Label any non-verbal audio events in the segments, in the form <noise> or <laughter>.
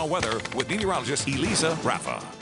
Now weather with meteorologist Elisa Raffa.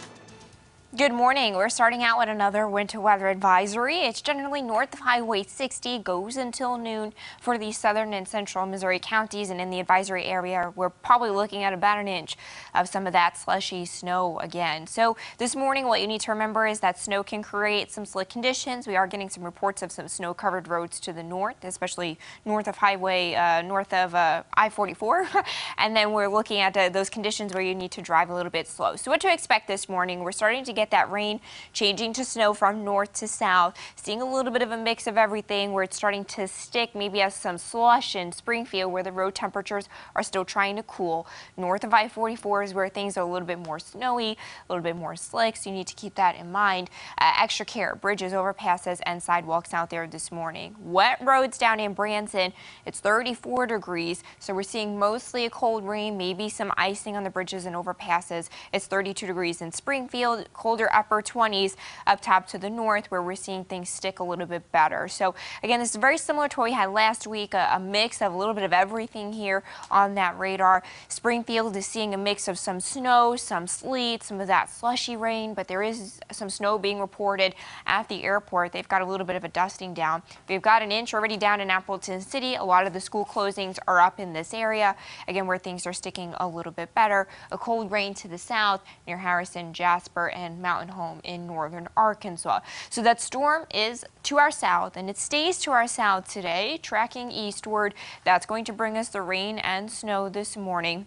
Good morning. We're starting out with another winter weather advisory. It's generally north of Highway 60, goes until noon for the southern and central Missouri counties. And in the advisory area, we're probably looking at about an inch of some of that slushy snow again. So this morning, what you need to remember is that snow can create some slick conditions. We are getting some reports of some snow covered roads to the north, especially north of Highway, uh, north of uh, I-44. <laughs> and then we're looking at uh, those conditions where you need to drive a little bit slow. So what to expect this morning, we're starting to get that rain changing to snow from north to south, seeing a little bit of a mix of everything where it's starting to stick, maybe as some slush in Springfield where the road temperatures are still trying to cool. North of I-44 is where things are a little bit more snowy, a little bit more slick, so you need to keep that in mind. Uh, extra care, bridges, overpasses, and sidewalks out there this morning. Wet roads down in Branson, it's 34 degrees, so we're seeing mostly a cold rain, maybe some icing on the bridges and overpasses. It's 32 degrees in Springfield, cold colder upper 20s up top to the north where we're seeing things stick a little bit better. So again, this is very similar to what we had last week, a, a mix of a little bit of everything here on that radar. Springfield is seeing a mix of some snow, some sleet, some of that slushy rain, but there is some snow being reported at the airport. They've got a little bit of a dusting down. They've got an inch already down in Appleton City. A lot of the school closings are up in this area, again, where things are sticking a little bit better. A cold rain to the south near Harrison, Jasper, and Mountain Home in northern Arkansas. So that storm is to our south and it stays to our south today, tracking eastward. That's going to bring us the rain and snow this morning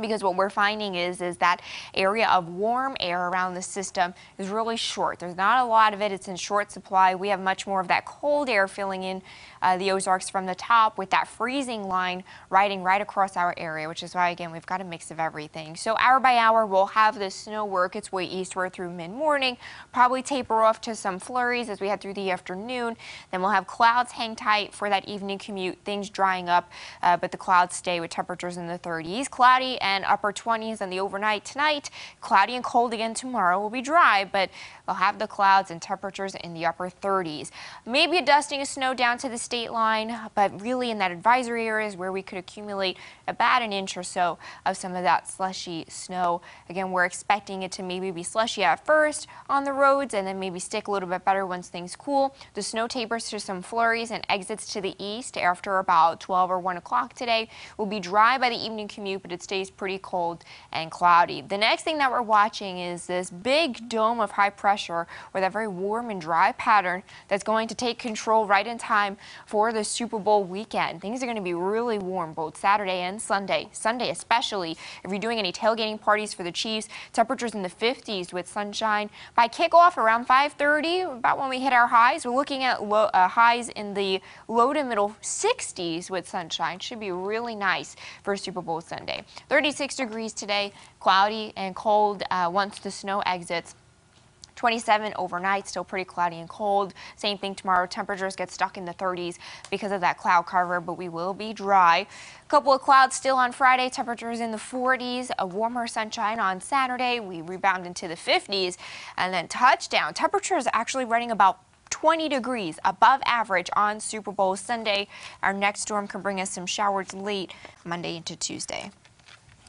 because what we're finding is is that area of warm air around the system is really short. There's not a lot of it. It's in short supply. We have much more of that cold air filling in uh, the Ozarks from the top with that freezing line riding right across our area, which is why, again, we've got a mix of everything. So hour by hour, we'll have the snow work its way eastward through mid-morning, probably taper off to some flurries as we head through the afternoon. Then we'll have clouds hang tight for that evening commute, things drying up, uh, but the clouds stay with temperatures in the 30s. Cloudy and upper 20s in the overnight tonight. Cloudy and cold again tomorrow. will be dry, but we'll have the clouds and temperatures in the upper 30s. Maybe a dusting of snow down to the state line, but really in that advisory areas where we could accumulate about an inch or so of some of that slushy snow. Again, we're expecting it to maybe be slushy at first on the roads and then maybe stick a little bit better once things cool. The snow tapers to some flurries and exits to the east after about 12 or 1 o'clock today. Will be dry by the evening commute, but it stays pretty cold and cloudy. The next thing that we're watching is this big dome of high pressure with a very warm and dry pattern that's going to take control right in time for the Super Bowl weekend. Things are going to be really warm both Saturday and Sunday. Sunday especially if you're doing any tailgating parties for the Chiefs. Temperatures in the 50s with sunshine. By kickoff around 5.30, about when we hit our highs, we're looking at low, uh, highs in the low to middle 60s with sunshine. Should be really nice for Super Bowl Sunday. 36 degrees today, cloudy and cold uh, once the snow exits. 27 overnight, still pretty cloudy and cold. Same thing tomorrow. Temperatures get stuck in the 30s because of that cloud cover, but we will be dry. Couple of clouds still on Friday. Temperatures in the 40s. A warmer sunshine on Saturday. We rebound into the 50s and then touchdown. Temperatures actually running about 20 degrees above average on Super Bowl Sunday. Our next storm can bring us some showers late Monday into Tuesday.